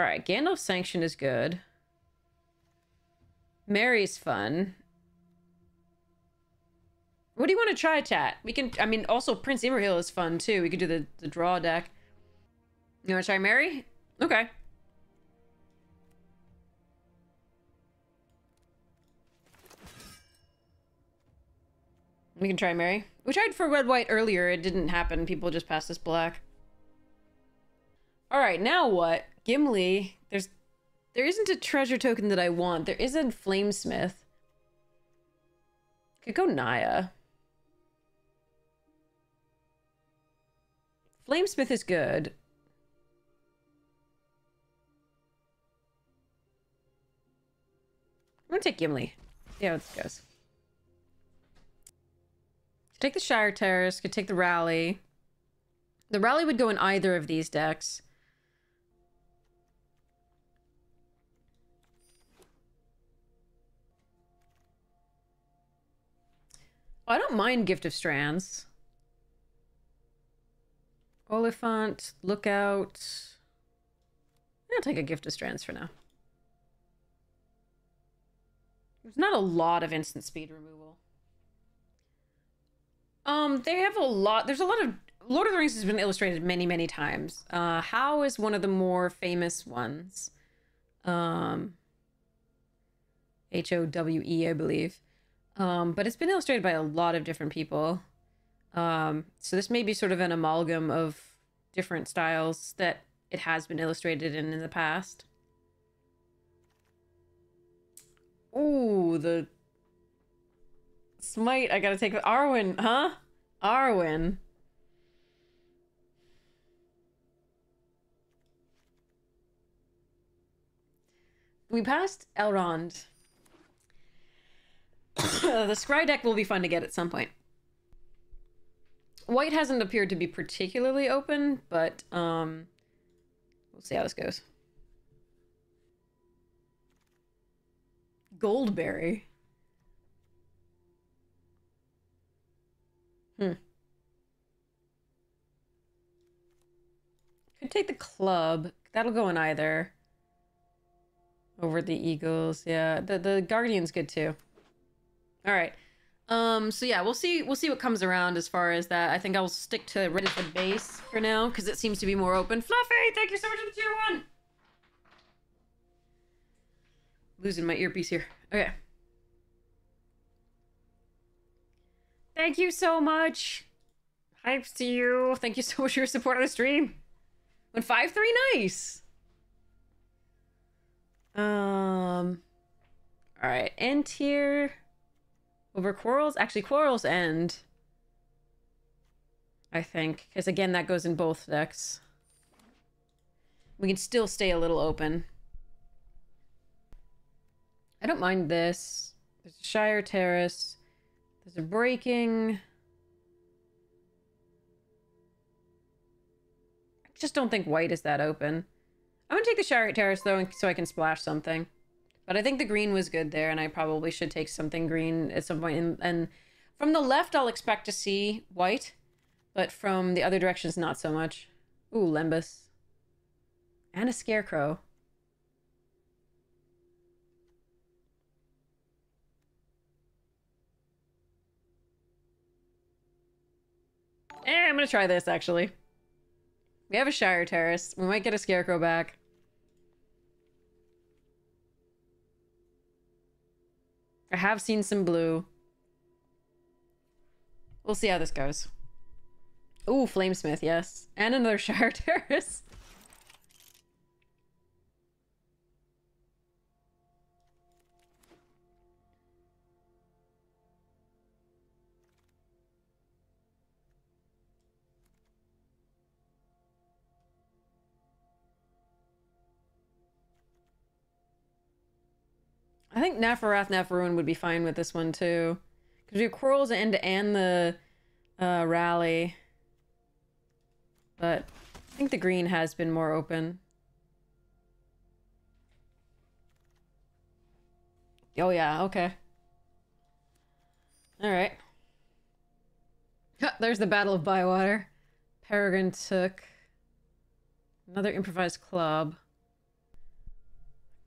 Alright, Gandalf's Sanction is good. Merry's fun. What do you want to try, chat? We can, I mean, also Prince Imrahil is fun too. We could do the, the draw deck. You want to try Merry? Okay. We can try Mary. We tried for red white earlier. It didn't happen. People just passed us black. All right, now what? Gimli. There's, there isn't a treasure token that I want. There is a flamesmith. Could go Naya. Flamesmith is good. I'm gonna take Gimli. See how this goes. Could take the Shire Terrace, could take the Rally. The Rally would go in either of these decks. I don't mind Gift of Strands. Oliphaunt, Lookout. I'll take a Gift of Strands for now. There's not a lot of instant speed removal. Um, they have a lot. There's a lot of Lord of the Rings has been illustrated many, many times. Uh, Howe is one of the more famous ones. Um, H O W E, I believe. Um, but it's been illustrated by a lot of different people. Um, so this may be sort of an amalgam of different styles that it has been illustrated in in the past. Ooh, the smite. I gotta take Arwen, huh? Arwen. We passed Elrond. the scry deck will be fun to get at some point. White hasn't appeared to be particularly open, but um, we'll see how this goes. Goldberry. Hmm. Could take the club. That'll go in either. Over the Eagles. Yeah, the the Guardian's good too. All right. Um, so yeah, we'll see. We'll see what comes around as far as that. I think I'll stick to red as the base for now because it seems to be more open. Fluffy, thank you so much for the tier one. Losing my earpiece here. Okay. Thank you so much. Hype to you. Thank you so much for your support on the stream. Went five three, nice. Um. All right, end here. Over quarrels? Actually, Quarrel's End. I think. Because again, that goes in both decks. We can still stay a little open. I don't mind this. There's a Shire Terrace. There's a breaking. I just don't think white is that open. I'm gonna take the Shire Terrace though, so I can splash something. But I think the green was good there, and I probably should take something green at some point. And, and from the left, I'll expect to see white, but from the other directions, not so much. Ooh, Lembas. And a Scarecrow. Eh, I'm gonna try this, actually. We have a Shire Terrace. We might get a Scarecrow back. I have seen some blue. We'll see how this goes. Ooh, Flamesmith, yes. And another Shire Terrace. I think Neferrath Neferun would be fine with this one too. Because have Quarrels and and the uh, Rally. But I think the green has been more open. Oh yeah, okay. Alright. There's the Battle of Bywater. Peregrin Took another improvised club.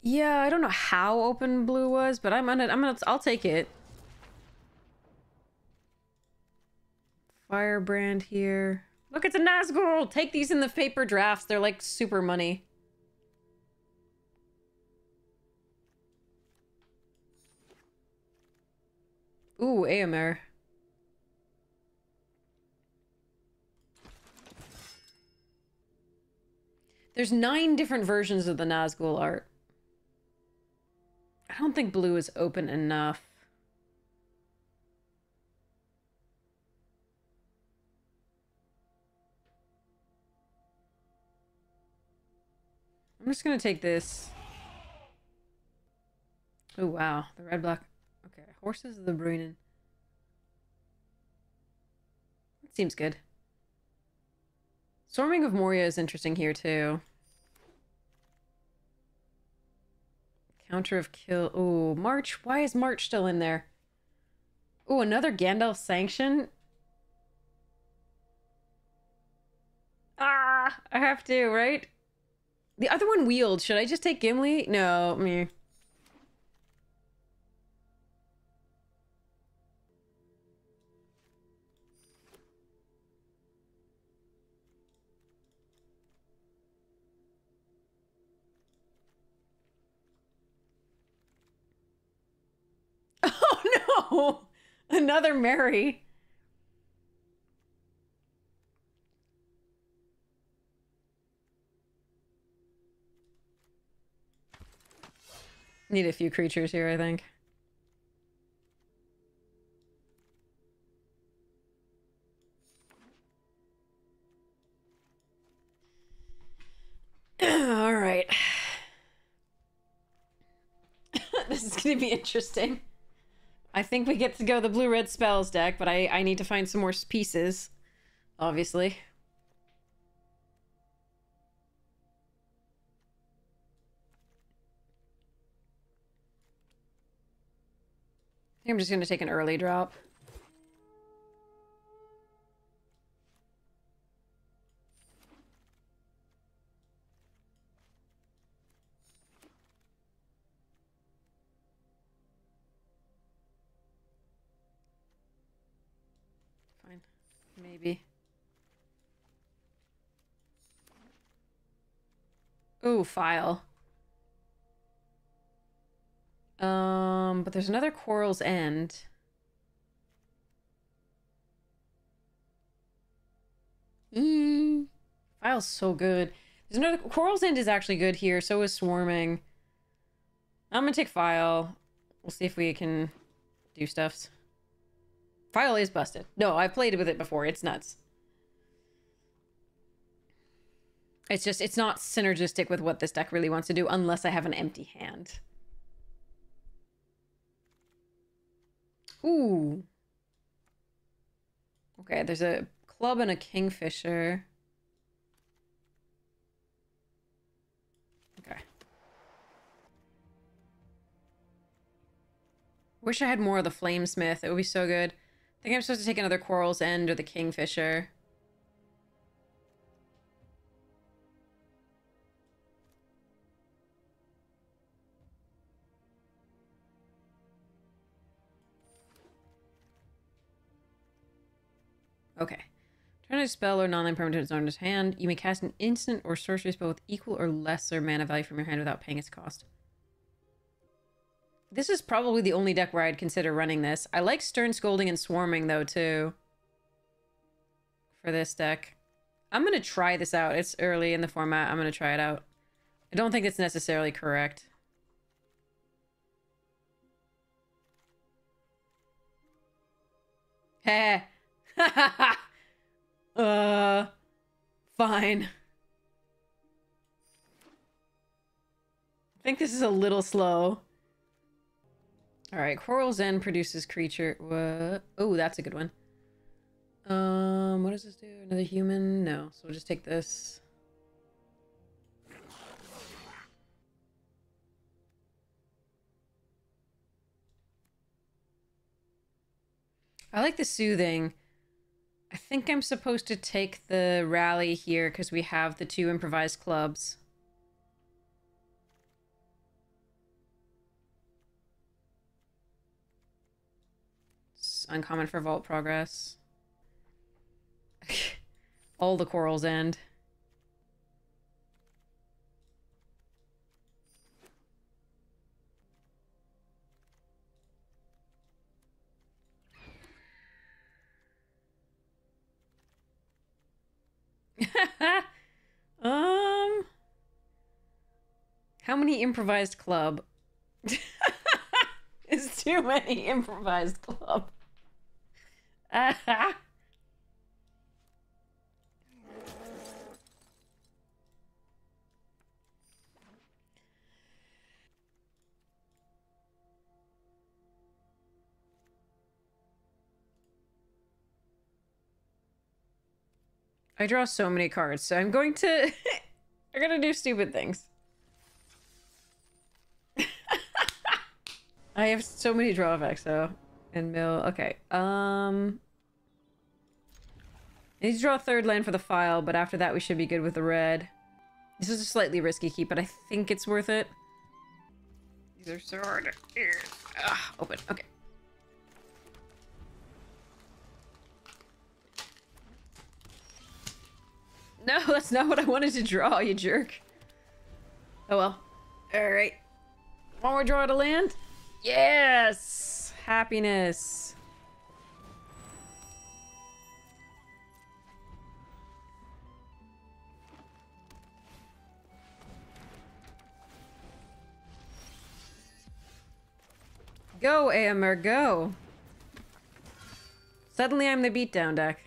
Yeah, I don't know how open blue was, but I'm gonna, I'm gonna, I'll take it. Firebrand here. Look, it's a Nazgul! Take these in the paper drafts. They're like super money. Ooh, Eomer. There's nine different versions of the Nazgul art. I don't think blue is open enough. I'm just gonna take this. Oh wow, the red black. Okay, horses of the Bruinen. That seems good. Swarming of Moria is interesting here too. Counter of kill. Oh, March. Why is March still in there? Oh, another Gandalf sanction. Ah, I have to, right? The other one wield. Should I just take Gimli? No, me. No! Another Merry. Need a few creatures here, I think. All right. this is going to be interesting. I think we get to go the blue-red spells deck, but I, I need to find some more pieces, obviously. I'm just going to take an early drop. Ooh, file. Um, but there's another Quarrel's End. Mm. File's so good. There's another Quarrel's End is actually good here. So is Swarming. I'm gonna take File. We'll see if we can do stuffs. File is busted. No, I've played with it before. It's nuts. It's just, it's not synergistic with what this deck really wants to do unless I have an empty hand. Ooh. Okay, there's a club and a kingfisher. Okay. Wish I had more of the flamesmith. It would be so good. I think I'm supposed to take another Quarrel's End or the kingfisher. Okay. Turn a spell or non-land permanent on his hand. You may cast an instant or sorcery spell with equal or lesser mana value from your hand without paying its cost. This is probably the only deck where I'd consider running this. I like Stern Scolding and Swarming, though, too. For this deck. I'm going to try this out. It's early in the format. I'm going to try it out. I don't think it's necessarily correct. Heh. uh, fine. I think this is a little slow. All right, Quarrel's End produces creature. Oh, that's a good one. Um, what does this do? Another human? No. So we'll just take this. I like the soothing. I think I'm supposed to take the rally here because we have the two improvised clubs. It's uncommon for vault progress. All the Quarrel's End. Many improvised club? it's too many improvised club. I draw so many cards, so I'm going to... I'm gonna do stupid things. I have so many drawbacks, though. And mill... Okay, um... I need to draw a third land for the file, but after that we should be good with the red. This is a slightly risky keep, but I think it's worth it. These are so hard. to Ugh, open. Okay. No, that's not what I wanted to draw, you jerk. Oh well. Alright. One more draw to land? Yes! Happiness. Go, AMR, go! Suddenly I'm the beatdown deck.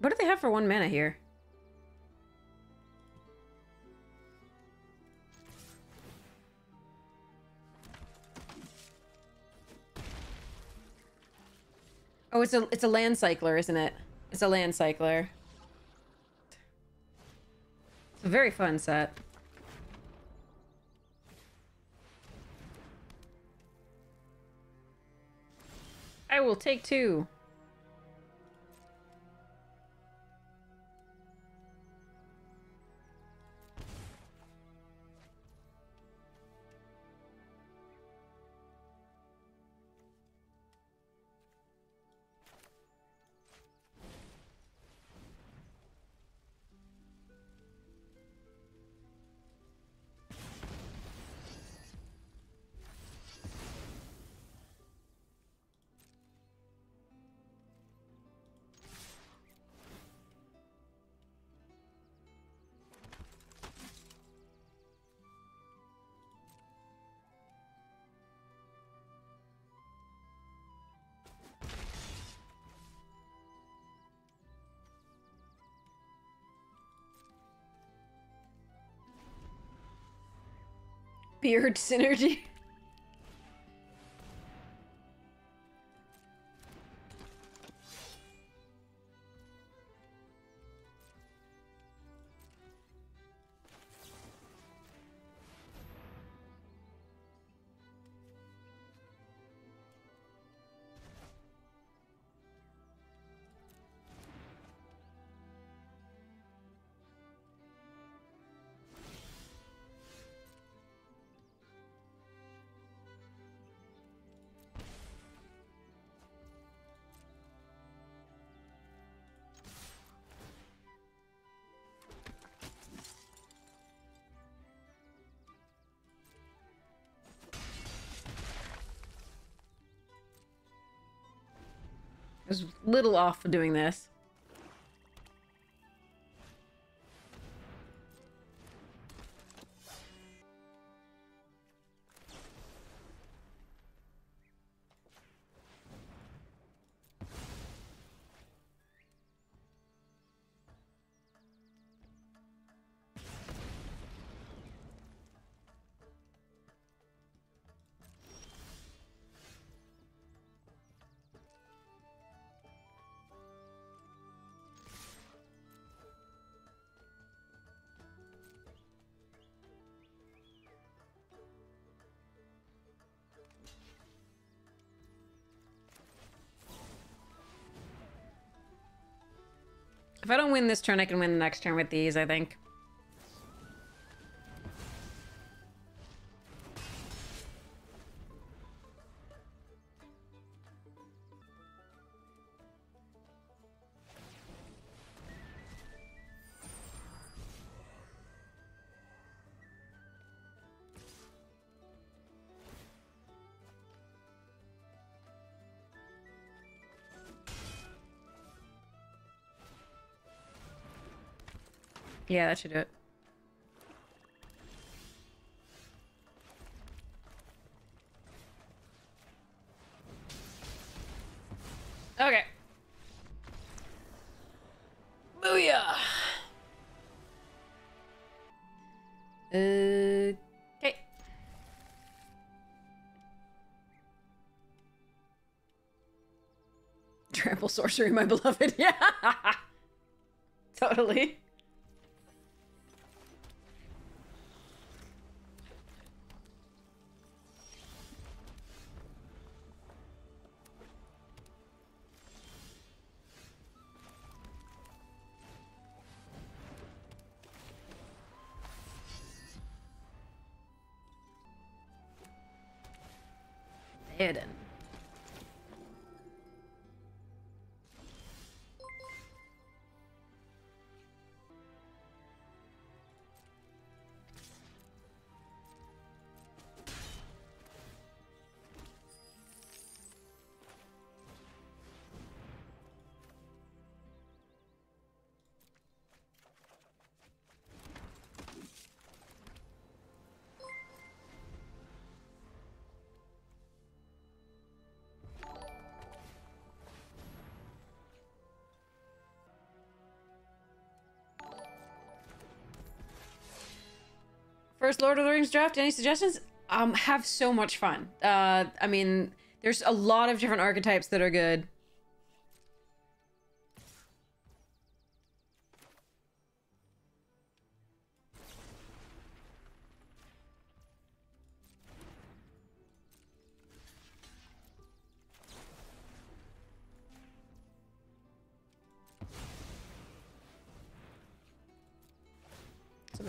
What do they have for one mana here? Oh, it's a it's a land cycler, isn't it? It's a land cycler. It's a very fun set. I will take two. Beard synergy. Was a little off for doing this. If I don't win this turn, I can win the next turn with these, I think. Yeah, that should do it. Okay. Booyah! Okay. Trample sorcery, my beloved. Yeah. totally. Hidden. First Lord of the Rings draft. Any suggestions? Um, have so much fun. Uh, I mean, there's a lot of different archetypes that are good.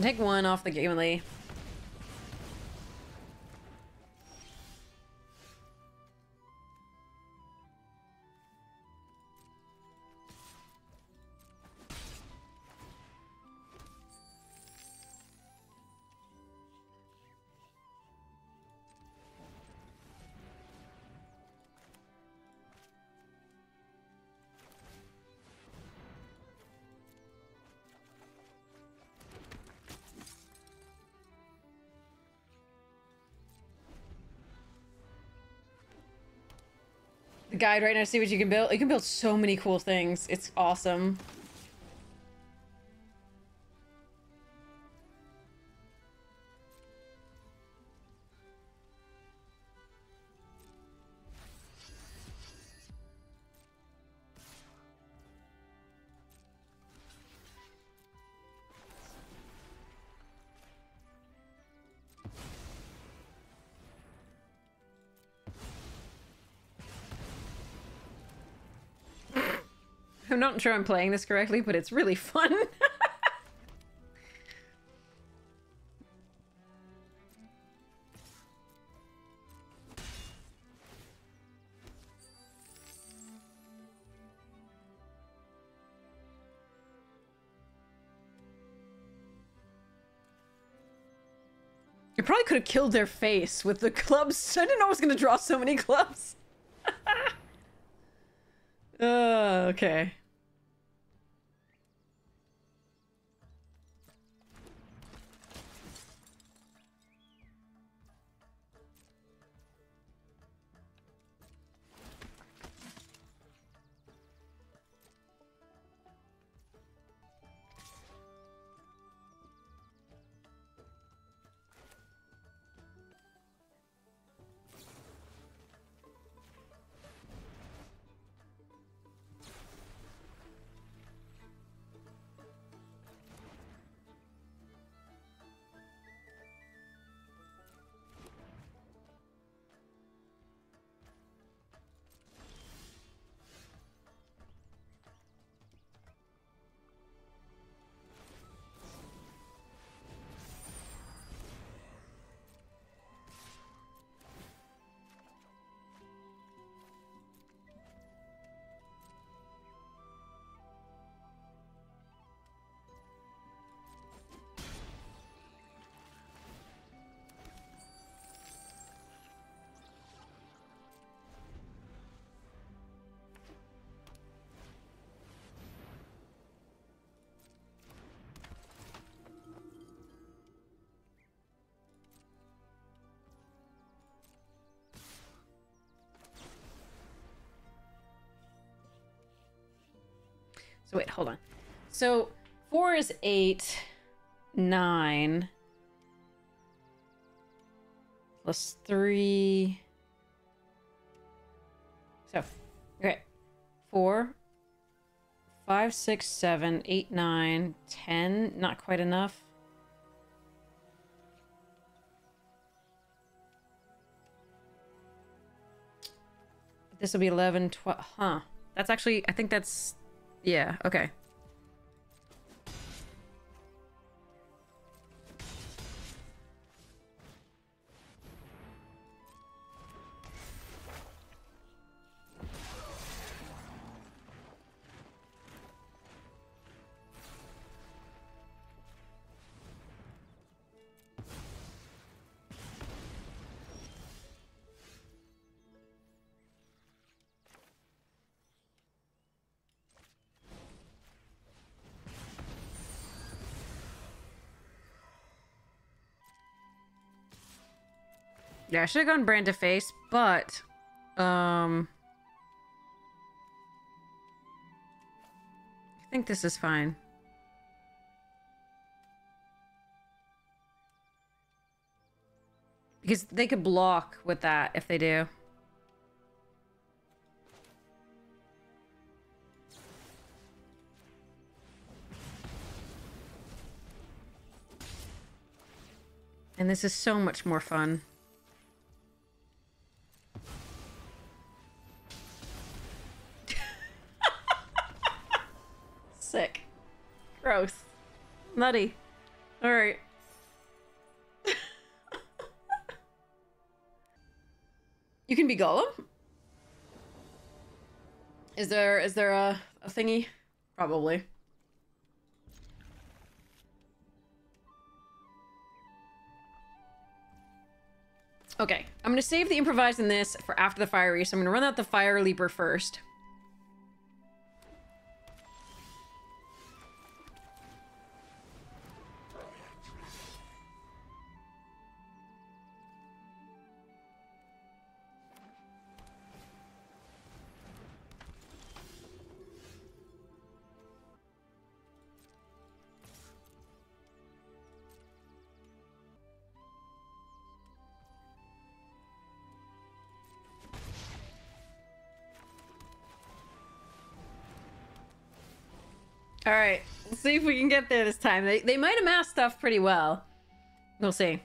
Take one off the Gimli. Guide right now to see what you can build. You can build so many cool things. It's awesome. Not sure I'm playing this correctly, but it's really fun. You probably could have killed their face with the clubs. I didn't know I was going to draw so many clubs. uh, okay. So wait, hold on. So four is eight, nine, plus three. So, okay, four, five, six, seven, eight, nine, ten. Not quite enough. This will be 11, 12. Huh. That's actually, I think that's, yeah, okay. Yeah, I should have gone brand to face, but um I think this is fine. Because they could block with that if they do. And this is so much more fun. Sick. Gross. Nutty. Alright. you can be Gollum? Is there is there a, a thingy? Probably. Okay, I'm gonna save the improvise in this for after the fiery, so I'm gonna run out the fire leaper first. All right, let's see if we can get there this time. They, they might amass stuff pretty well. We'll see.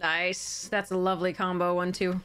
Nice. That's a lovely combo one, too.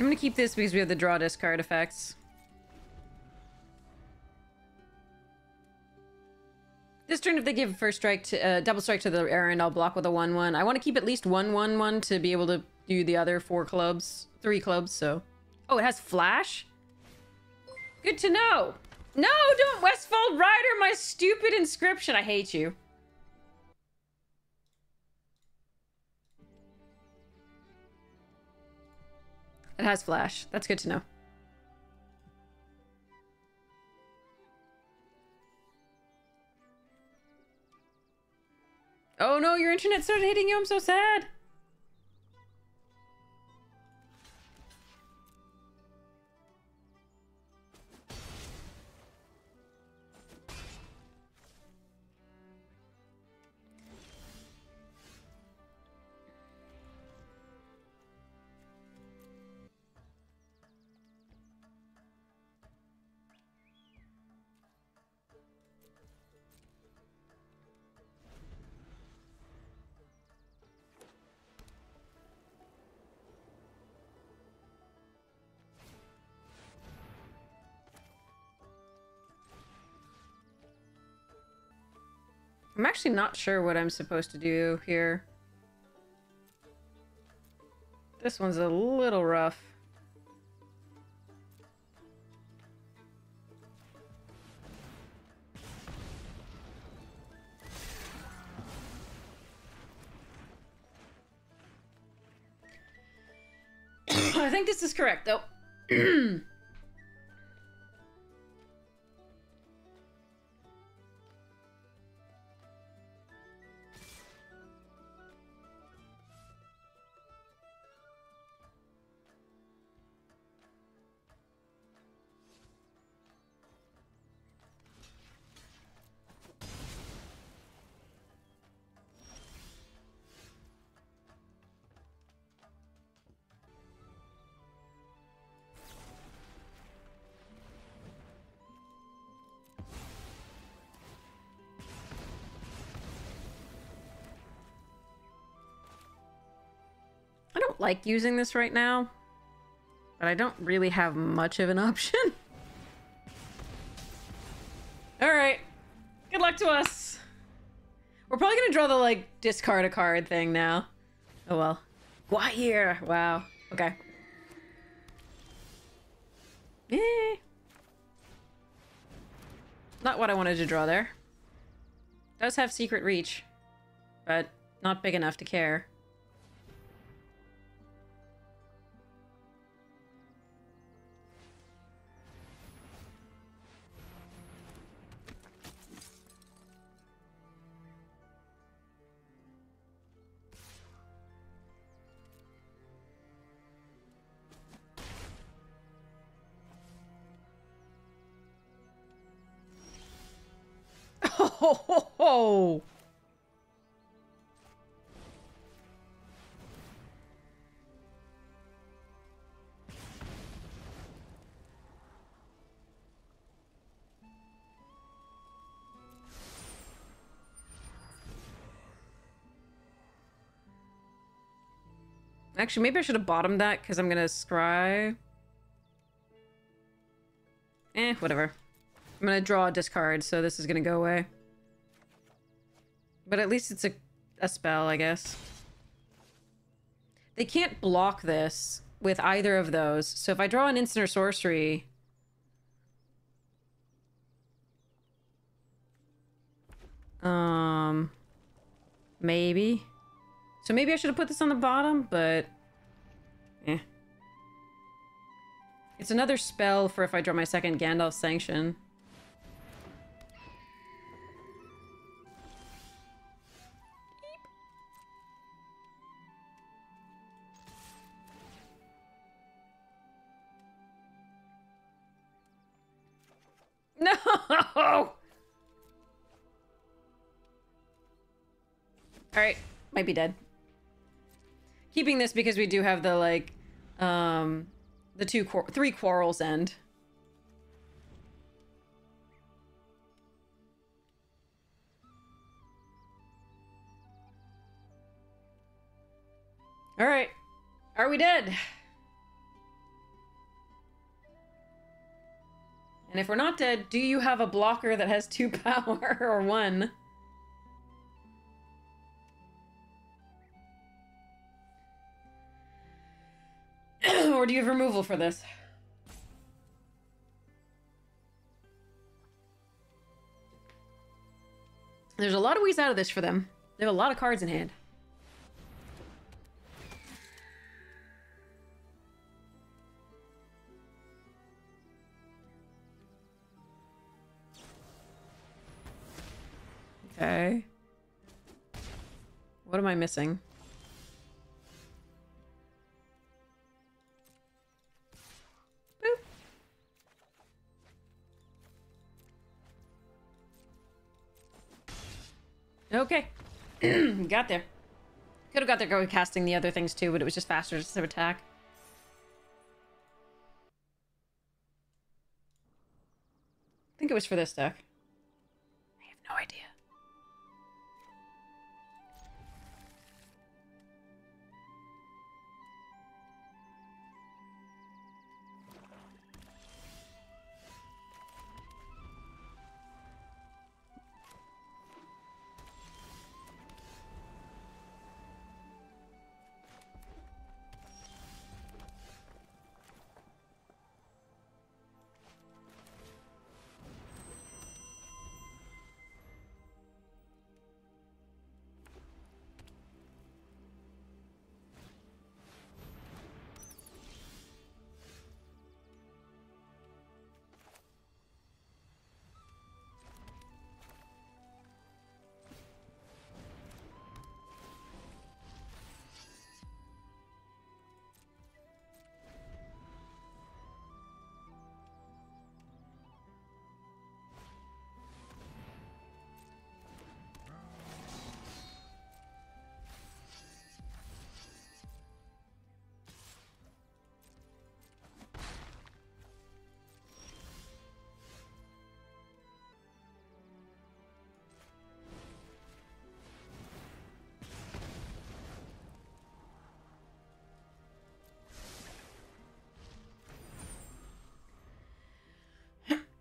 I'm gonna keep this because we have the draw discard effects. This turn, if they give first strike to uh, double strike to the errand, I'll block with a one one. I want to keep at least one one one to be able to do the other four clubs, three clubs. So, oh, it has flash. Good to know. No, don't Westfold Rider my stupid inscription. I hate you. It has flash. That's good to know. Oh no, your internet started hitting you. I'm so sad. I'm actually not sure what I'm supposed to do here. This one's a little rough. I think this is correct, though. I don't like using this right now, but I don't really have much of an option. Alright. Good luck to us. We're probably gonna draw the, like, discard a card thing now. Oh well. here? Wow. Okay. Eh. Not what I wanted to draw there. Does have secret reach, but not big enough to care. Actually, maybe I should have bottomed that because I'm going to scry. Eh, whatever. I'm going to draw a discard, so this is going to go away. But at least it's a, a spell, I guess. They can't block this with either of those. So if I draw an instant or sorcery... Um... Maybe. So maybe I should have put this on the bottom, but... Eh. It's another spell for if I draw my second Gandalf Sanction. No! Alright, might be dead. Keeping this because we do have the, like, um, the two, three Quarrel's End. Alright. Are we dead? And if we're not dead, do you have a blocker that has two power or one? or do you have removal for this? There's a lot of ways out of this for them. They have a lot of cards in hand. Okay. What am I missing? Okay. got there. Could have got there going casting the other things too, but it was just faster to attack. I think it was for this deck. I have no idea.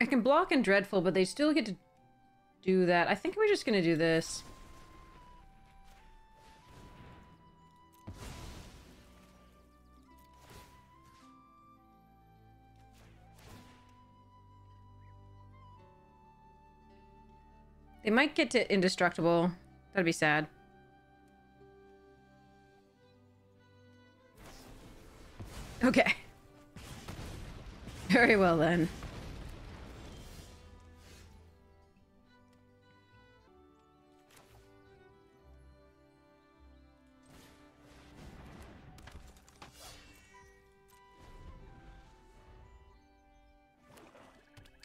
I can block and Dreadful, but they still get to do that. I think we're just gonna do this. They might get to indestructible. That'd be sad. Okay. Very well then.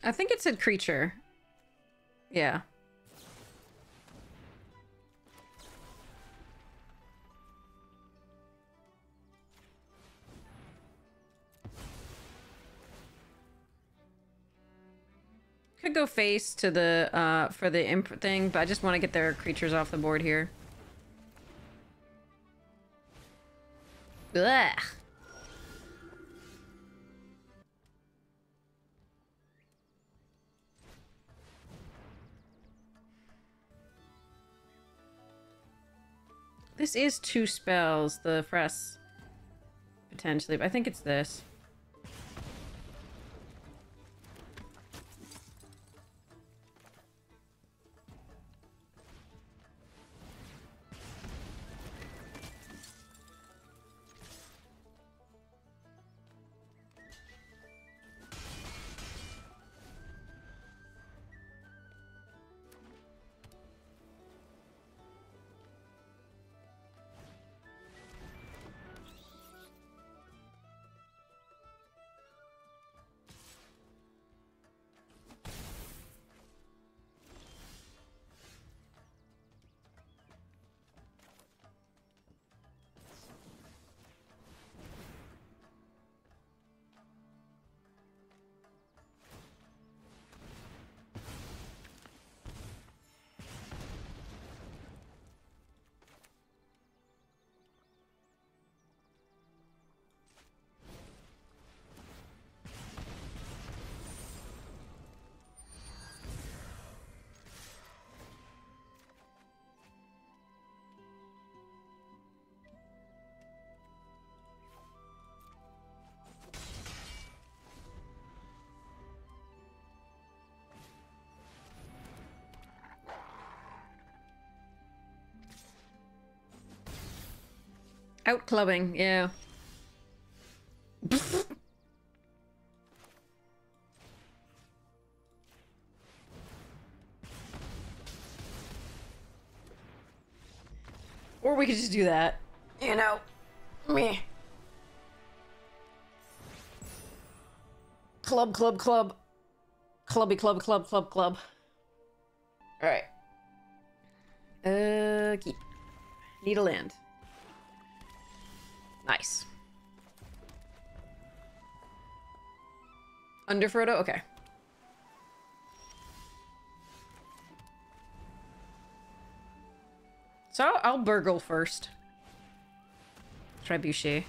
I think it said creature. Yeah. Could go face to the, uh, for the imp thing, but I just want to get their creatures off the board here. Ugh. This is two spells, the Fress. Potentially, but I think it's this. Out clubbing, yeah. or we could just do that. You know, me. Club, club, club. Clubby, club, club, club, club. Alright. Uh, keep. Need a land. Nice. Under Frodo? Okay. So I'll burgle first. Trebuchet.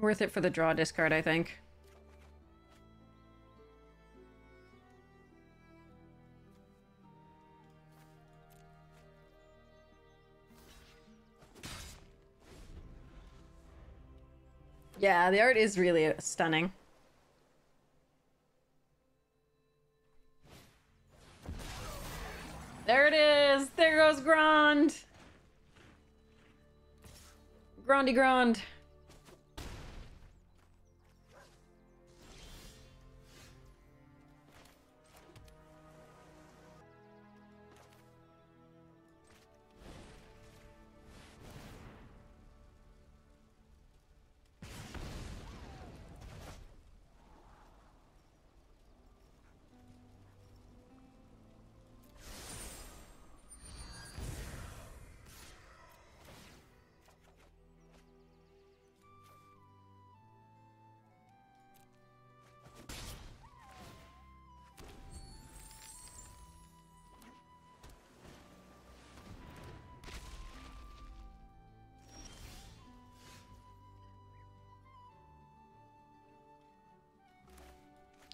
Worth it for the draw discard, I think. Yeah, the art is really stunning. There it is! There goes Grand! Grandy Grand.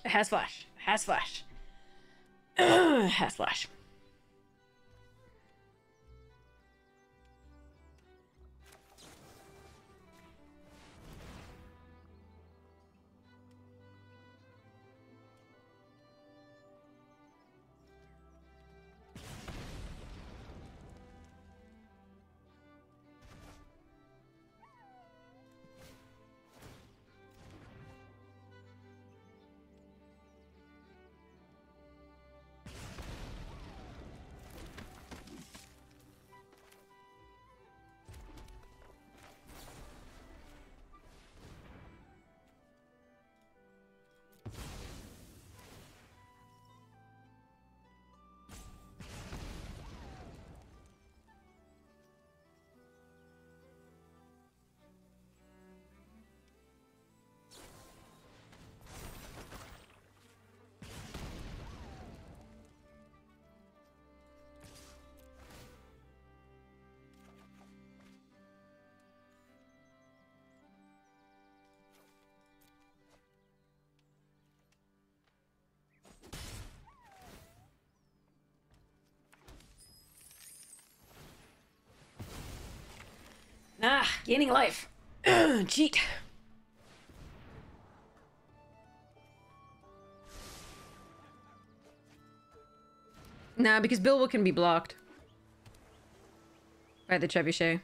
Has flash. Has flash. Has flash. Ah, gaining life. Cheat. Nah, because Bilbo can be blocked by the trebuchet.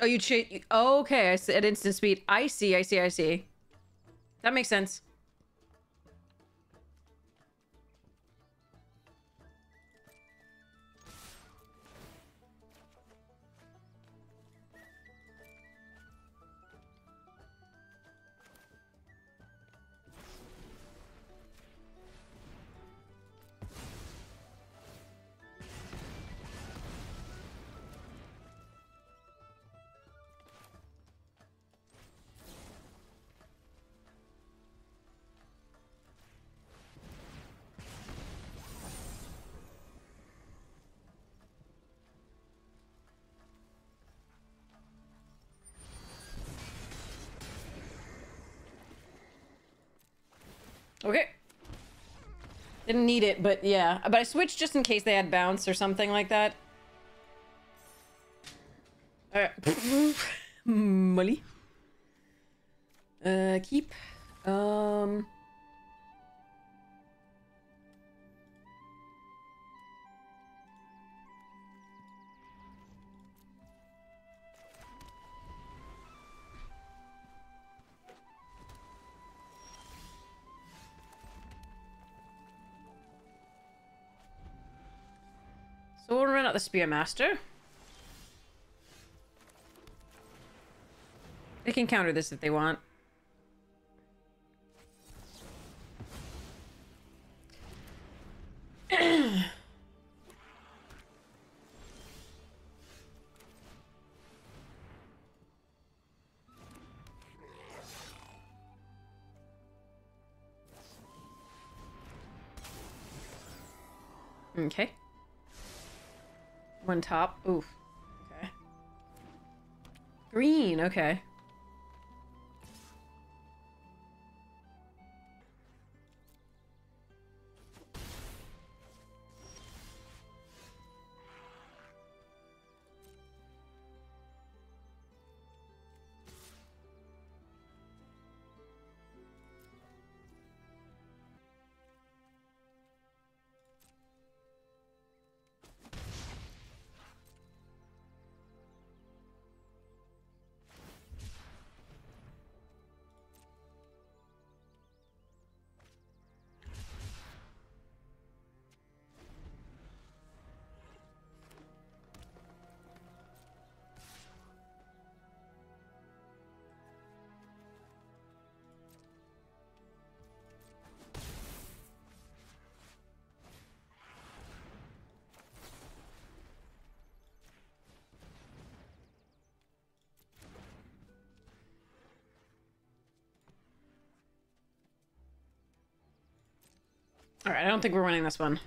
Oh, you cheat. Okay, I see at instant speed. I see, I see, I see. That makes sense. Didn't need it, but yeah. But I switched just in case they had bounce or something like that. Alright. Molly. Uh, keep. Um... run out the Spearmaster. They can counter this if they want. One top. Oof. Okay. Green. Okay. Alright, I don't think we're winning this one.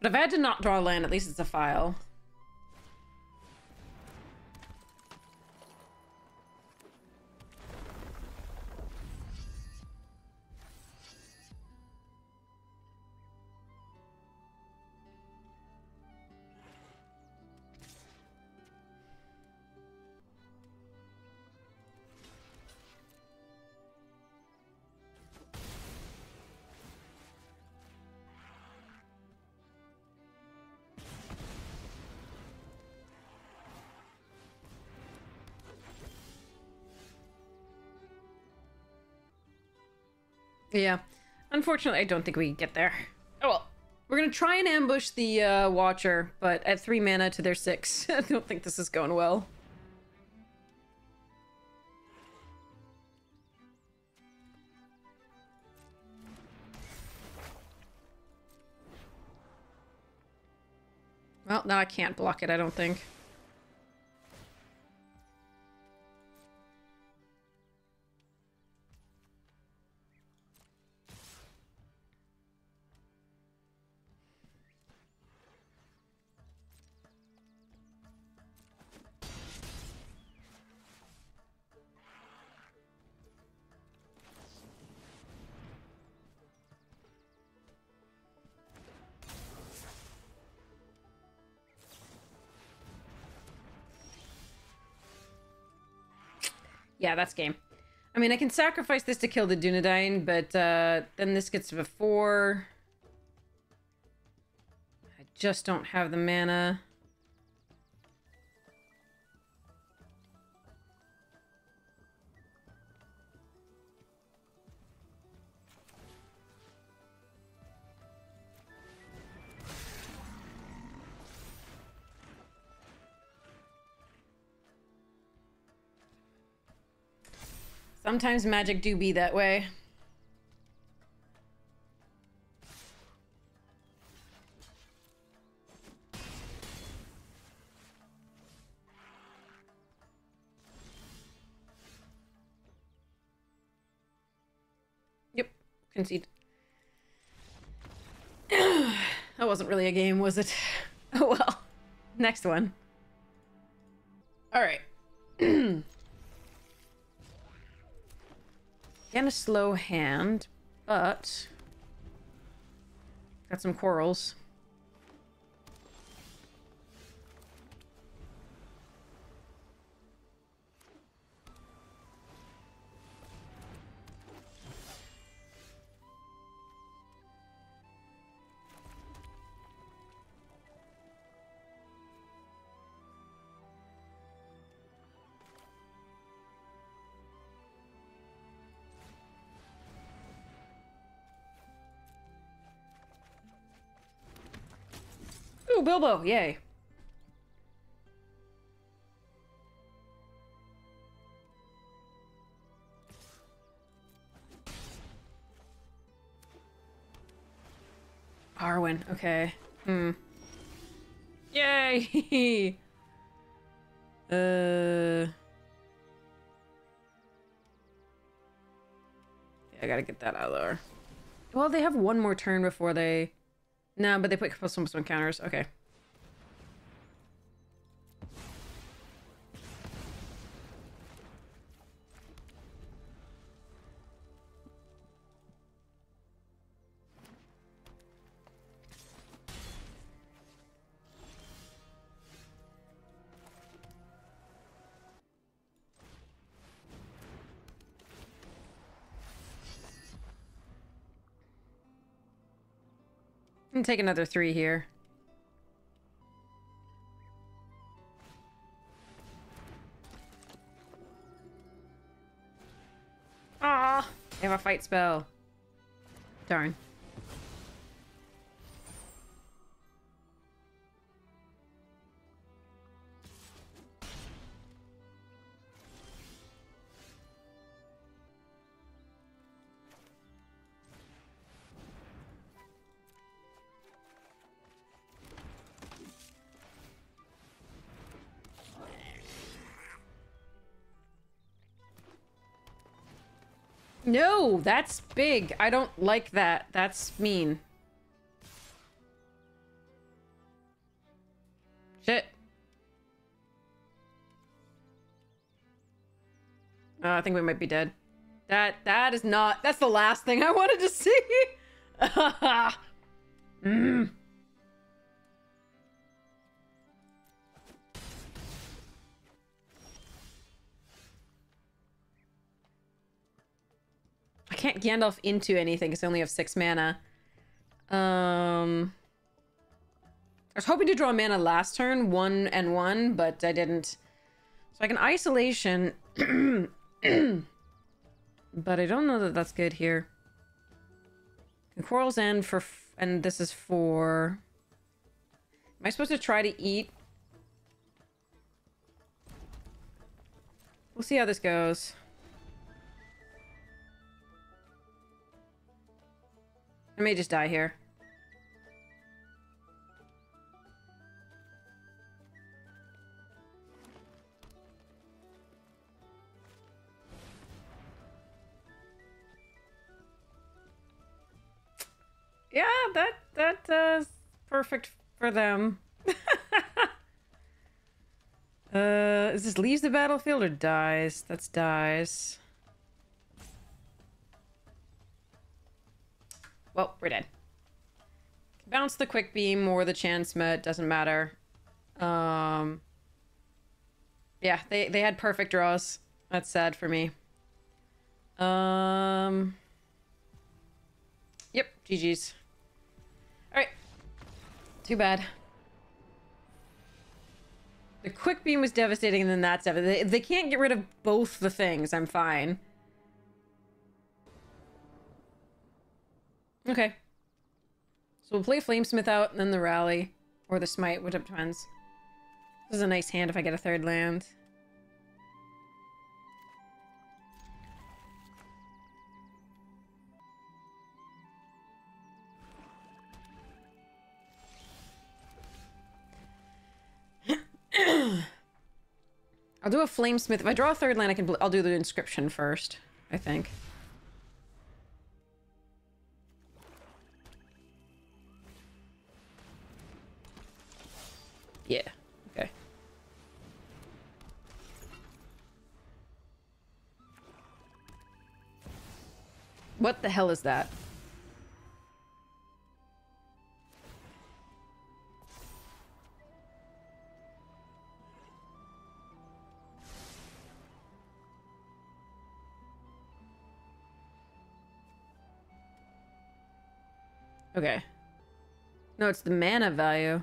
But if I had to not draw land, at least it's a file. Yeah. Unfortunately, I don't think we get there. Oh well. We're gonna try and ambush the uh, Watcher, but at three mana to their six. I don't think this is going well. Well, now I can't block it, I don't think. Yeah, that's game. I mean, I can sacrifice this to kill the Dunedain, but uh, then this gets before. I just don't have the mana. Sometimes magic do be that way. Yep, concede. that wasn't really a game, was it? Oh well. Next one. All right. Again, a slow hand, but... Got some corals. Ooh, Bilbo, yay. Arwen, okay. Hmm. Yay! uh... I gotta get that out of there. Well, they have one more turn before they... No, but they put plus one plus one counters. Okay. Can take another three here. Ah, they have a fight spell. Darn. No, that's big. I don't like that. That's mean. Shit. Oh, I think we might be dead. That that is not that's the last thing I wanted to see. mm. Can't Gandalf into anything because I only have six mana. Um, I was hoping to draw mana last turn, one and one, but I didn't. So I can isolation, but I don't know that that's good here. Quarrel's End for, and this is for. Am I supposed to try to eat? We'll see how this goes. I may just die here. Yeah, that that uh perfect for them. uh is this leaves the battlefield or dies? That's dies. Well, we're dead. Bounce the Quickbeam or the chance met, doesn't matter. Um Yeah, they they had perfect draws. That's sad for me. Um Yep, GG's. Alright. Too bad. The Quickbeam was devastating and then that's devastating. They, they can't get rid of both the things. I'm fine. Okay. So we'll play Flamesmith out and then the Rally. Or the Smite, which depends. This is a nice hand if I get a third land. I'll do a Flamesmith. If I draw a third land, I can. I'll do the inscription first. I think. What the hell is that? Okay. No, it's the mana value.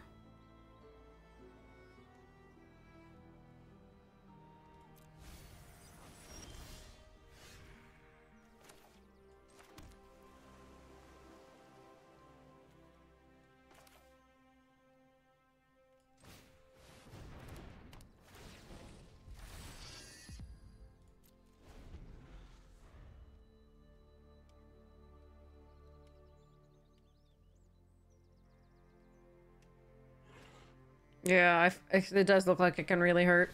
Yeah, it does look like it can really hurt.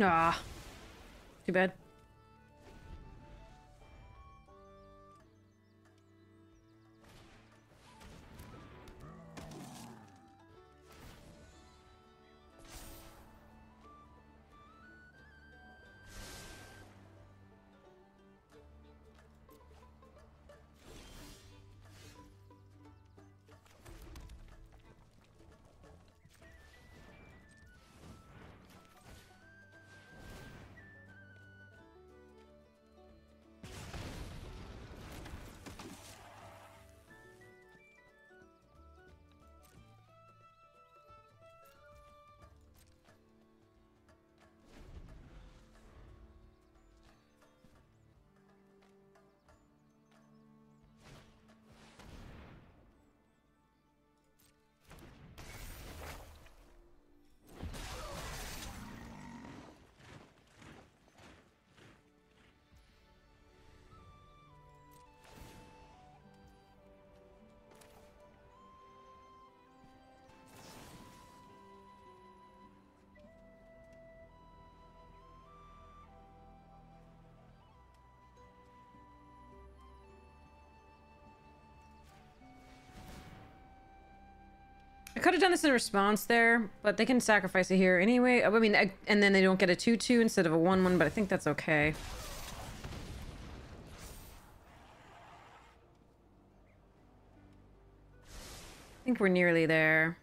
Ah. Too bad. Could have done this in response there, but they can sacrifice it here anyway. Oh, I mean, and then they don't get a 2-2 instead of a 1-1, but I think that's okay. I think we're nearly there.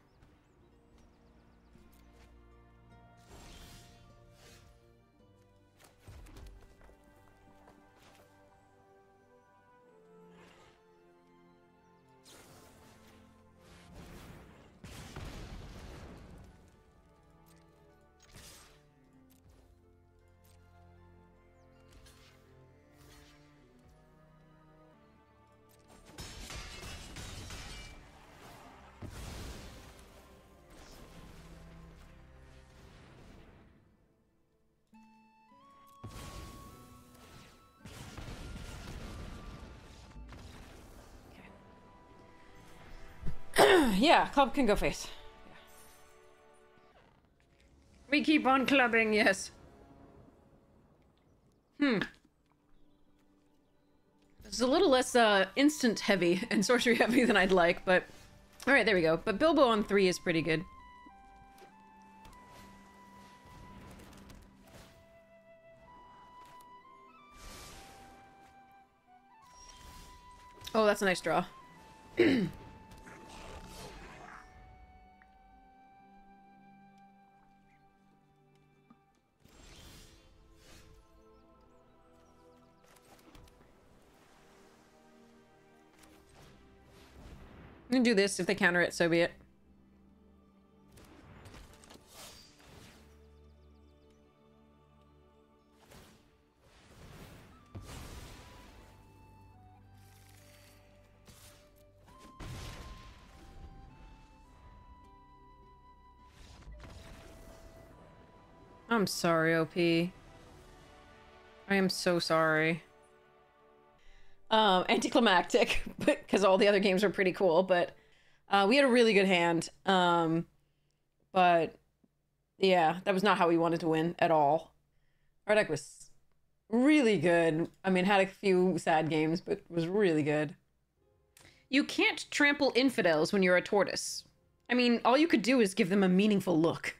yeah, club can go face. We keep on clubbing, yes. Hmm. It's a little less uh, instant heavy and sorcery heavy than I'd like, but... Alright, there we go. But Bilbo on 3 is pretty good. Oh, that's a nice draw. Gonna do this. If they counter it, so be it. I'm sorry, OP. I am so sorry um, anticlimactic, because all the other games were pretty cool. But uh, we had a really good hand. Um, but yeah, that was not how we wanted to win at all. Our deck was really good. I mean, had a few sad games, but was really good. You can't trample infidels when you're a tortoise. I mean, all you could do is give them a meaningful look.